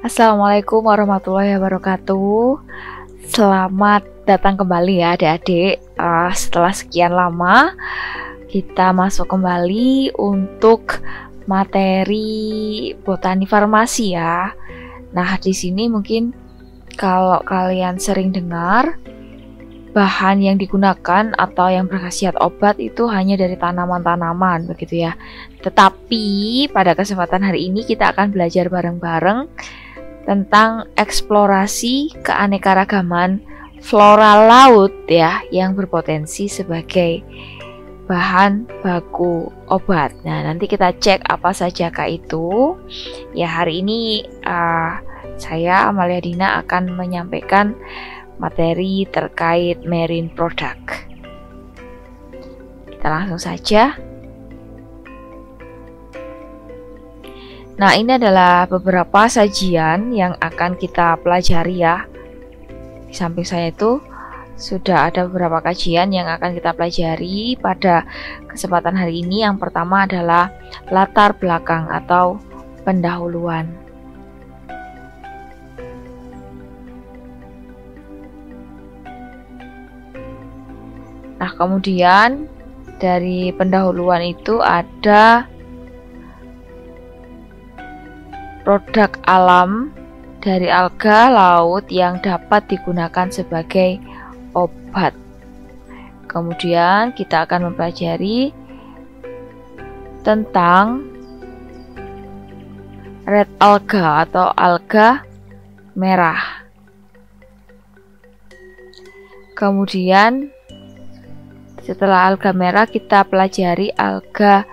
Assalamualaikum warahmatullahi wabarakatuh. Selamat datang kembali ya adik-adik. Uh, setelah sekian lama kita masuk kembali untuk materi botani farmasi ya. Nah, di sini mungkin kalau kalian sering dengar bahan yang digunakan atau yang berkhasiat obat itu hanya dari tanaman-tanaman begitu ya. Tetapi pada kesempatan hari ini kita akan belajar bareng-bareng tentang eksplorasi keanekaragaman flora laut ya yang berpotensi sebagai bahan baku obat. Nah, nanti kita cek apa saja kak itu. Ya, hari ini uh, saya Amalia Dina akan menyampaikan materi terkait marine product. Kita langsung saja. Nah, ini adalah beberapa sajian yang akan kita pelajari ya. Di samping saya itu sudah ada beberapa kajian yang akan kita pelajari pada kesempatan hari ini. Yang pertama adalah latar belakang atau pendahuluan. Nah, kemudian dari pendahuluan itu ada produk alam dari alga laut yang dapat digunakan sebagai obat. Kemudian kita akan mempelajari tentang red alga atau alga merah. Kemudian setelah alga merah kita pelajari alga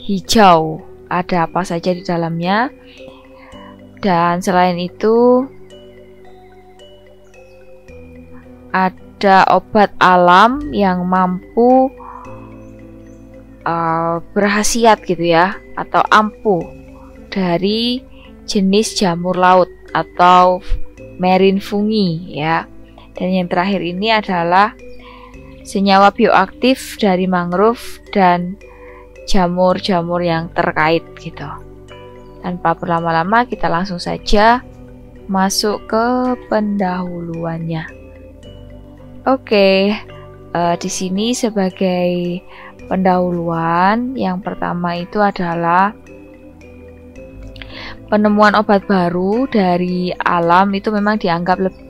hijau. Ada apa saja di dalamnya? Dan selain itu ada obat alam yang mampu uh, berhasiat gitu ya atau ampuh dari jenis jamur laut atau marine fungi ya. Dan yang terakhir ini adalah senyawa bioaktif dari mangrove dan jamur-jamur yang terkait gitu. Tanpa berlama-lama kita langsung saja masuk ke pendahuluannya. Oke, uh, di sini sebagai pendahuluan yang pertama itu adalah penemuan obat baru dari alam itu memang dianggap lebih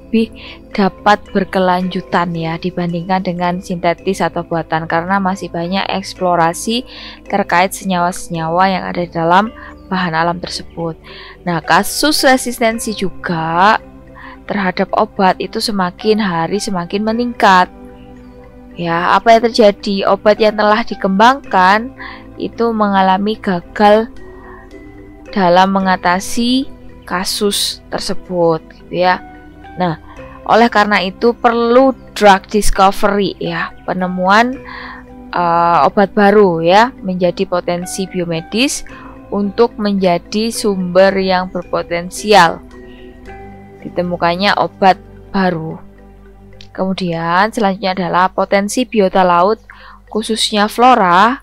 dapat berkelanjutan ya dibandingkan dengan sintetis atau buatan karena masih banyak eksplorasi terkait senyawa-senyawa yang ada di dalam bahan alam tersebut. Nah, kasus resistensi juga terhadap obat itu semakin hari semakin meningkat. Ya, apa yang terjadi? Obat yang telah dikembangkan itu mengalami gagal dalam mengatasi kasus tersebut, gitu ya. Nah, oleh karena itu perlu drug discovery ya, penemuan uh, obat baru ya menjadi potensi biomedis untuk menjadi sumber yang berpotensial ditemukannya obat baru. Kemudian selanjutnya adalah potensi biota laut khususnya flora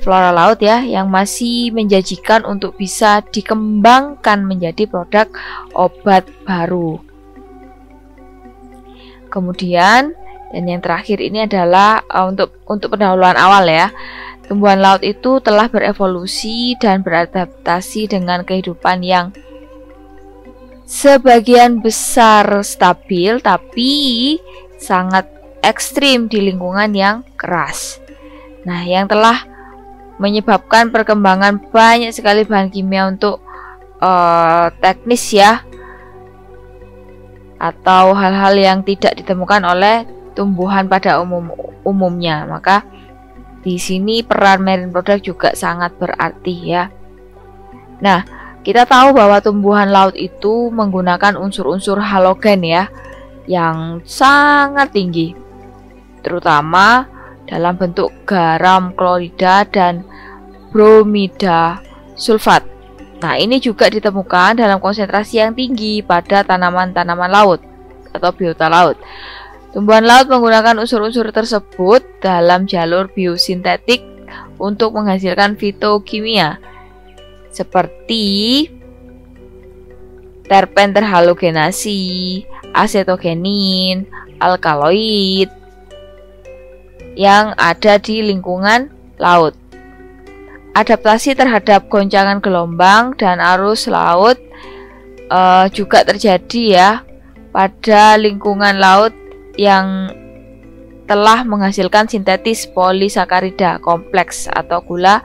flora laut ya yang masih menjanjikan untuk bisa dikembangkan menjadi produk obat baru. Kemudian dan yang terakhir ini adalah uh, untuk untuk pendahuluan awal ya. Tumbuhan laut itu telah berevolusi dan beradaptasi dengan kehidupan yang sebagian besar stabil tapi sangat ekstrim di lingkungan yang keras. Nah, yang telah menyebabkan perkembangan banyak sekali bahan kimia untuk uh, teknis ya atau hal-hal yang tidak ditemukan oleh tumbuhan pada umum umumnya. Maka di sini peran marine product juga sangat berarti ya. Nah, kita tahu bahwa tumbuhan laut itu menggunakan unsur-unsur halogen ya yang sangat tinggi, terutama dalam bentuk garam klorida dan bromida sulfat. Nah, ini juga ditemukan dalam konsentrasi yang tinggi pada tanaman-tanaman laut atau biota laut. Tumbuhan laut menggunakan unsur-unsur tersebut dalam jalur biosintetik untuk menghasilkan fitokimia seperti terpen terhalogenasi, asetogenin, alkaloid yang ada di lingkungan laut. Adaptasi terhadap goncangan gelombang dan arus laut uh, juga terjadi ya pada lingkungan laut yang telah menghasilkan sintetis polisakarida kompleks atau gula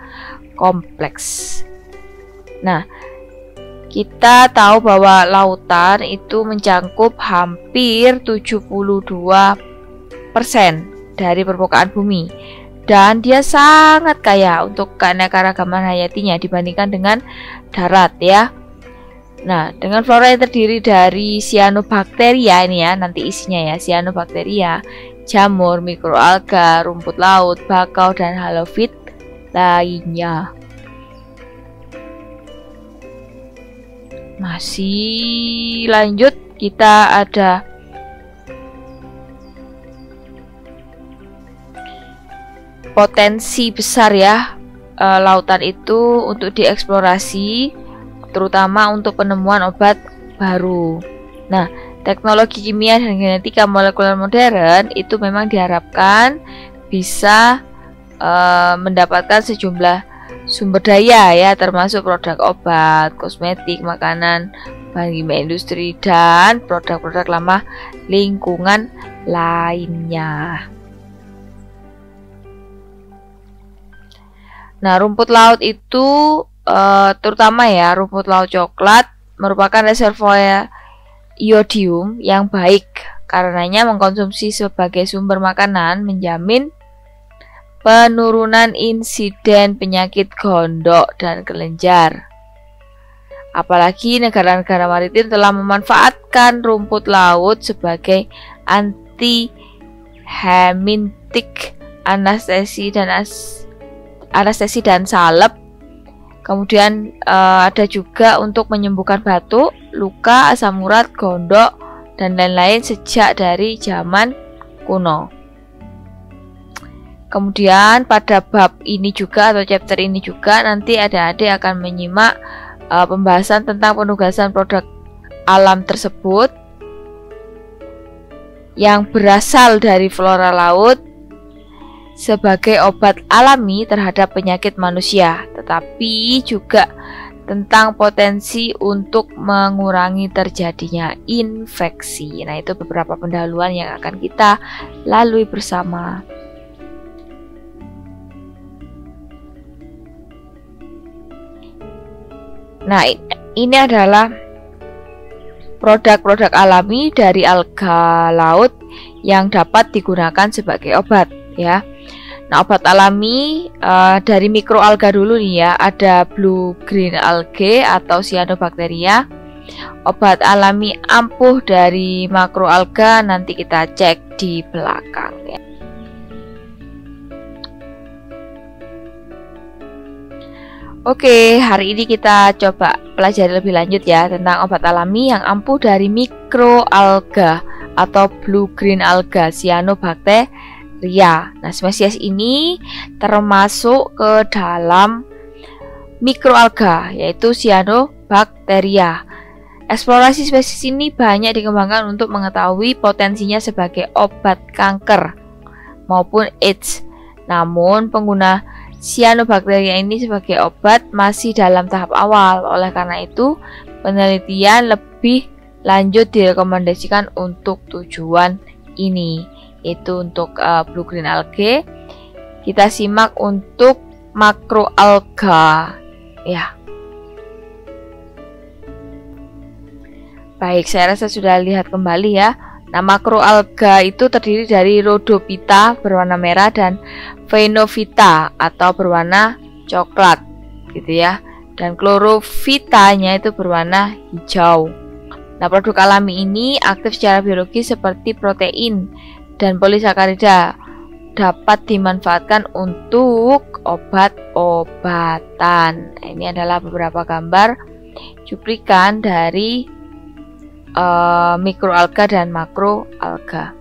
kompleks. Nah, kita tahu bahwa lautan itu mencangkup hampir 72% dari permukaan bumi dan dia sangat kaya untuk keanekaragaman hayatinya dibandingkan dengan darat ya. Nah, dengan flora yang terdiri dari cyanobacteria ini ya, nanti isinya ya, cyanobacteria, jamur, mikroalga, rumput laut, bakau dan halofit lainnya. Masih lanjut kita ada potensi besar ya e, lautan itu untuk dieksplorasi terutama untuk penemuan obat baru. Nah, teknologi kimia dan genetika molekuler modern itu memang diharapkan bisa e, mendapatkan sejumlah sumber daya ya termasuk produk obat, kosmetik, makanan, bahan kimia industri dan produk-produk lama lingkungan lainnya. Nah, rumput laut itu uh, terutama ya rumput laut coklat merupakan reservoir iodium yang baik karenanya mengkonsumsi sebagai sumber makanan menjamin penurunan insiden penyakit gondok dan kelenjar. Apalagi negara-negara maritim telah memanfaatkan rumput laut sebagai anti hemintik, anestesi dan as anestesi dan salep. Kemudian uh, ada juga untuk menyembuhkan batuk, luka, asam urat, gondok dan lain-lain sejak dari zaman kuno. Kemudian pada bab ini juga atau chapter ini juga nanti ada adik akan menyimak uh, pembahasan tentang penugasan produk alam tersebut yang berasal dari flora laut sebagai obat alami terhadap penyakit manusia, tetapi juga tentang potensi untuk mengurangi terjadinya infeksi. Nah, itu beberapa pendahuluan yang akan kita lalui bersama. Nah, ini adalah produk-produk alami dari alga laut yang dapat digunakan sebagai obat ya. Nah, obat alami uh, dari mikroalga dulu nih ya, ada blue green algae atau cyanobacteria. Obat alami ampuh dari makroalga nanti kita cek di belakang ya. Oke, hari ini kita coba pelajari lebih lanjut ya tentang obat alami yang ampuh dari mikroalga atau blue green alga cyanobacteria. Nah, spesies ini termasuk ke dalam mikroalga yaitu cyanobacteria. Eksplorasi spesies ini banyak dikembangkan untuk mengetahui potensinya sebagai obat kanker maupun AIDS. Namun, pengguna Cyanobacteria ini sebagai obat masih dalam tahap awal. Oleh karena itu, penelitian lebih lanjut direkomendasikan untuk tujuan ini, yaitu untuk uh, blue green algae. Kita simak untuk makroalga. Ya. Baik, saya rasa sudah lihat kembali ya. Nah, makroalga itu terdiri dari rhodopita berwarna merah dan Phenovita atau berwarna coklat gitu ya dan klorofitanya itu berwarna hijau. Nah, produk alami ini aktif secara biologis seperti protein dan polisakarida dapat dimanfaatkan untuk obat-obatan. Nah, ini adalah beberapa gambar cuplikan dari uh, mikroalga dan makroalga.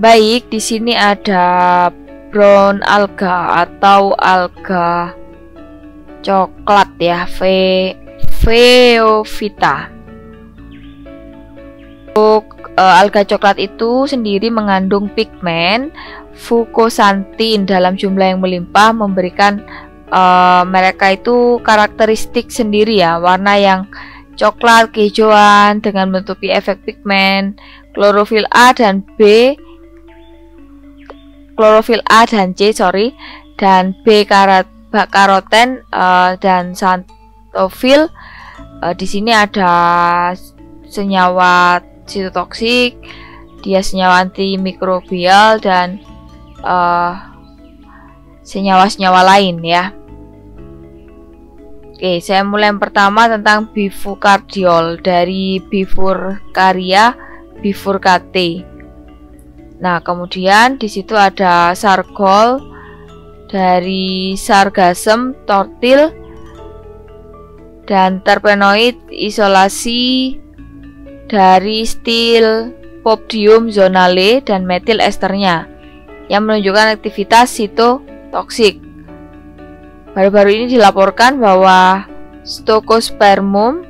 Baik, di sini ada brown alga atau alga coklat ya, V Phaeophyta. Untuk uh, alga coklat itu sendiri mengandung pigmen fukosantin dalam jumlah yang melimpah memberikan uh, mereka itu karakteristik sendiri ya warna yang coklat kehijauan dengan menutupi efek pigmen klorofil A dan B klorofil A dan C sorry dan B karat karoten uh, dan santofil. Uh, di sini ada senyawa sitotoksik dia senyawa antimikrobial dan uh, senyawa-senyawa lain ya Oke, saya mulai yang pertama tentang bifurcardiol dari bifurcaria bifurcate. Nah, kemudian di situ ada sargol dari sargasem tortil dan terpenoid isolasi dari stil popdium zonale dan metil esternya yang menunjukkan aktivitas sitotoksik. Baru-baru ini dilaporkan bahwa Stokospermum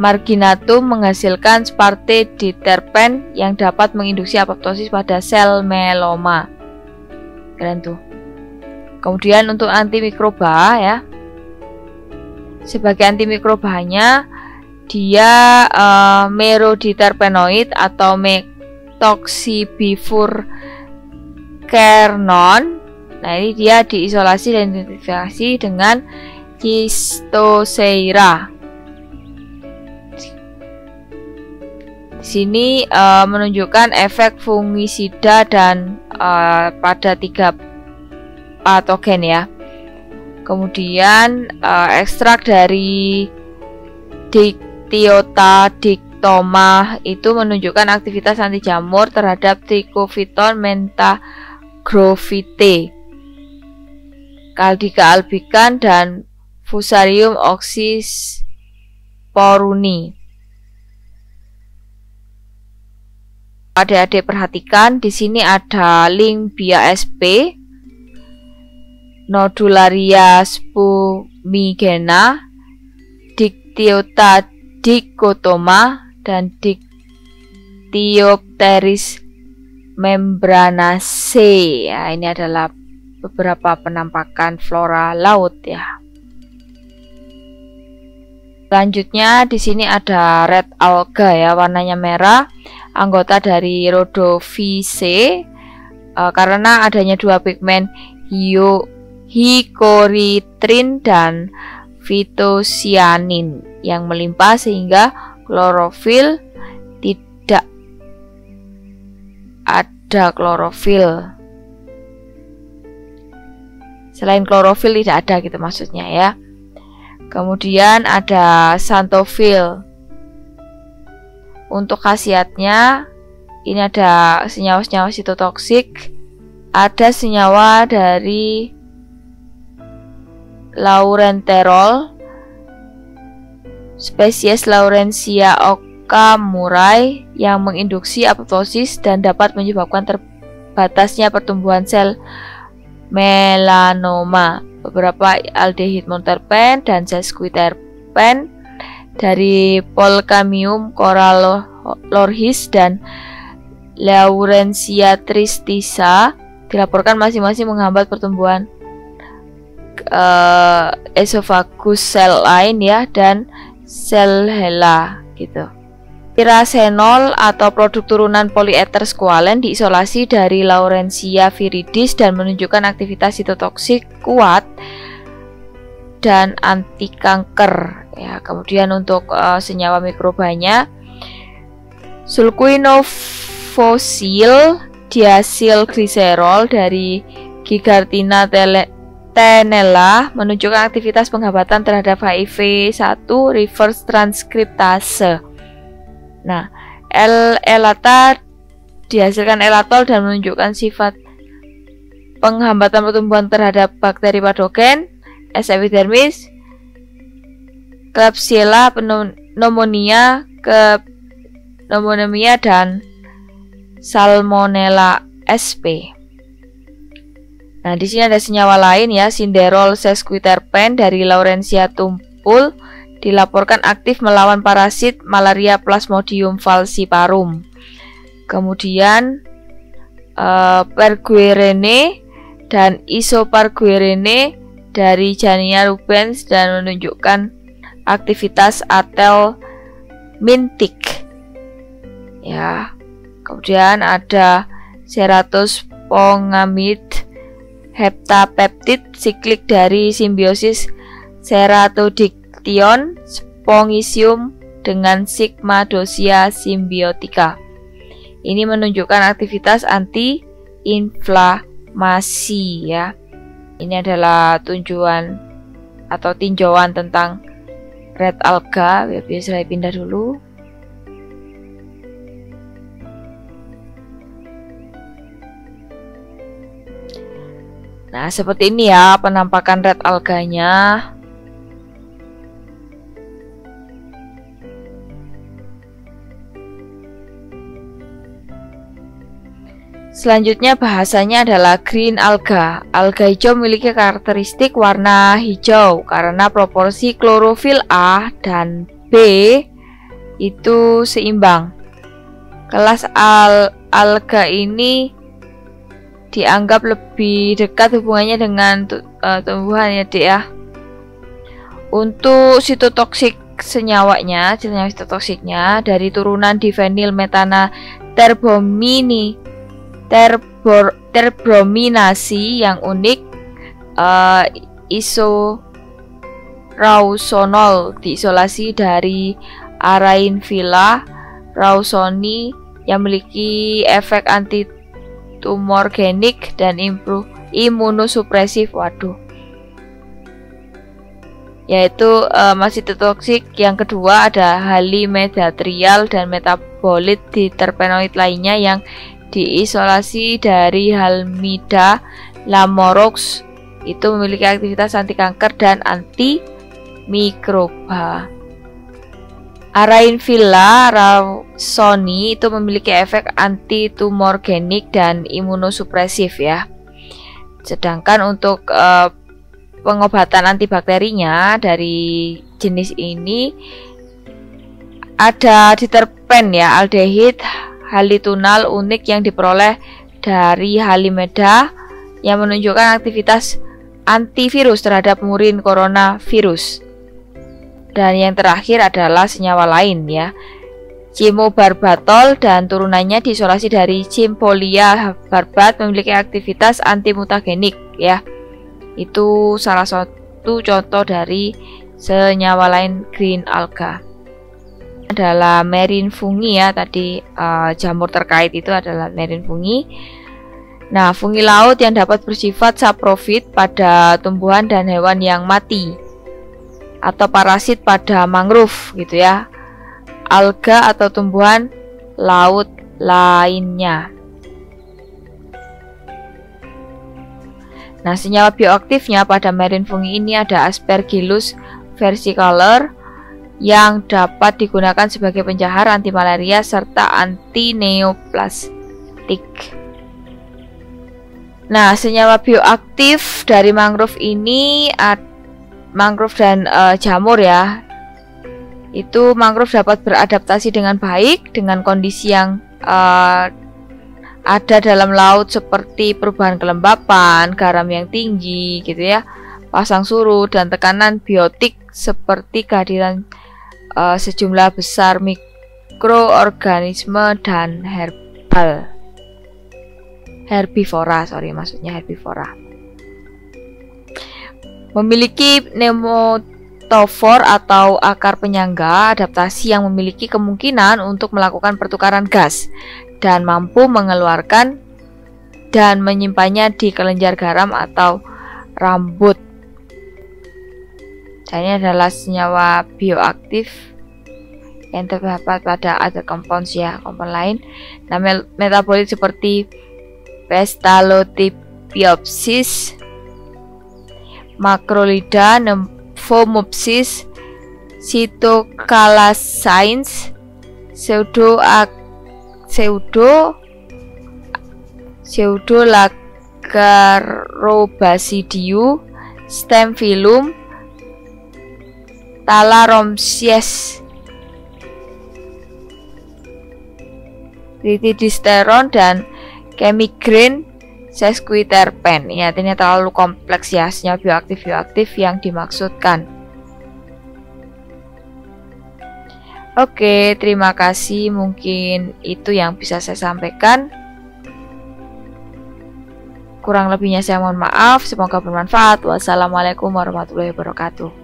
marginatum menghasilkan sparte diterpen yang dapat menginduksi apoptosis pada sel meloma. Keren tuh. Kemudian untuk antimikroba ya. Sebagai antimikrobanya dia uh, meroditerpenoid atau metoxibifurkernon Nah, ini dia diisolasi dan identifikasi dengan Cistoseira. Di sini uh, menunjukkan efek fungisida dan uh, pada tiga patogen ya. Kemudian uh, ekstrak dari Dictyota dictoma itu menunjukkan aktivitas anti jamur terhadap Trichofiton mentagrovite. Caldika albican dan Fusarium oxysporuni. Adik-adik perhatikan di sini ada link SP, Nodularia spumigena, Dictyota dichotoma dan Dictyopteris membranaceae. Ya, ini adalah beberapa penampakan flora laut ya. Selanjutnya di sini ada red alga ya, warnanya merah, anggota dari Rhodophyceae uh, karena adanya dua pigmen hio, hikoritrin dan fitosianin yang melimpah sehingga klorofil tidak ada klorofil Selain klorofil tidak ada gitu maksudnya ya. Kemudian ada santofil. Untuk khasiatnya ini ada senyawa-senyawa sitotoksik, ada senyawa dari laurenterol, spesies Laurencia ocamurai yang menginduksi apoptosis dan dapat menyebabkan terbatasnya pertumbuhan sel melanoma, beberapa aldehid monoterpen dan sesquiterpen dari Polcamium corallorhis dan Laurencia tristisa dilaporkan masing-masing menghambat pertumbuhan uh, esofagus sel lain ya dan sel hela gitu. Pirasenol atau produk turunan polieter squalen diisolasi dari Laurencia viridis dan menunjukkan aktivitas sitotoksik kuat dan anti kanker. Ya, kemudian untuk uh, senyawa mikrobanya sulquinofosil diasil gliserol dari Gigartina tenella menunjukkan aktivitas penghambatan terhadap HIV 1 reverse transkriptase. Nah, L-elata dihasilkan elatol dan menunjukkan sifat penghambatan pertumbuhan terhadap bakteri patogen, S. epidermis, Klebsiella pneumonia, ke pneumonia dan Salmonella sp. Nah, di sini ada senyawa lain ya, sinderol sesquiterpen dari Laurencia kumpul dilaporkan aktif melawan parasit malaria Plasmodium falciparum. Kemudian uh, Perguerene dan Isoparguerene dari Jania rubens dan menunjukkan aktivitas atel mintik. Ya. Kemudian ada Ceratus pongamid heptapeptid siklik dari simbiosis Ceratodiction spongisium dengan Sigmadosia symbiotica. Ini menunjukkan aktivitas anti-inflamasi ya. Ini adalah tujuan atau tinjauan tentang red alga. Biar saya pindah dulu. Nah, seperti ini ya penampakan red alganya. Selanjutnya bahasanya adalah green alga. Alga hijau memiliki karakteristik warna hijau karena proporsi klorofil A dan B itu seimbang. Kelas al alga ini dianggap lebih dekat hubungannya dengan uh, tumbuhan ya dek ya. Untuk sitotoksik senyawanya, senyawa sitotoksiknya dari turunan divenil metana terbomini terbor, terbrominasi yang unik uh, iso rausonol diisolasi dari arain villa rausoni yang memiliki efek anti tumor genik dan imunosupresif. Waduh. Yaitu uh, masih toksik yang kedua ada halimedatrial dan metabolit di terpenoid lainnya yang diisolasi dari Halmida lamorox. Itu memiliki aktivitas anti kanker dan anti mikroba. Arainvilla rawsoni itu memiliki efek anti tumorgenik dan imunosupresif ya. Sedangkan untuk uh, pengobatan antibakterinya dari jenis ini ada diterpen ya aldehid halitunal unik yang diperoleh dari halimeda yang menunjukkan aktivitas antivirus terhadap murin coronavirus. Dan yang terakhir adalah senyawa lain ya. Cimobarbatol dan turunannya diisolasi dari Cimpolia barbat memiliki aktivitas antimutagenik ya. Itu salah satu contoh dari senyawa lain green alga adalah merin fungi ya tadi uh, jamur terkait itu adalah merin fungi. Nah, fungi laut yang dapat bersifat saprofit pada tumbuhan dan hewan yang mati atau parasit pada mangrove gitu ya. Alga atau tumbuhan laut lainnya. Nah, senyawa bioaktifnya pada merin fungi ini ada Aspergillus versicolor, yang dapat digunakan sebagai pencahar anti malaria serta anti neoplastik. Nah, senyawa bioaktif dari mangrove ini mangrove dan uh, jamur ya. Itu mangrove dapat beradaptasi dengan baik dengan kondisi yang uh, ada dalam laut seperti perubahan kelembapan, garam yang tinggi gitu ya, pasang surut dan tekanan biotik seperti kehadiran uh, sejumlah besar mikroorganisme dan herbal herbivora sorry maksudnya herbivora memiliki nemotofor atau akar penyangga adaptasi yang memiliki kemungkinan untuk melakukan pertukaran gas dan mampu mengeluarkan dan menyimpannya di kelenjar garam atau rambut dan ini adalah senyawa bioaktif yang terdapat pada other compounds ya, kompon lain. Nah, metabolit seperti Pestalotipiopsis, Macrolida, Nymphomopsis, Cytocalasines, Pseudo Pseudo Pseudo Lagarobasidiu, Stem phylum, talaromsies ritidesteron dan chemigreen sesquiterpen ya ini terlalu kompleks ya hasilnya bioaktif bioaktif yang dimaksudkan Oke, terima kasih. Mungkin itu yang bisa saya sampaikan. Kurang lebihnya saya mohon maaf. Semoga bermanfaat. Wassalamualaikum warahmatullahi wabarakatuh.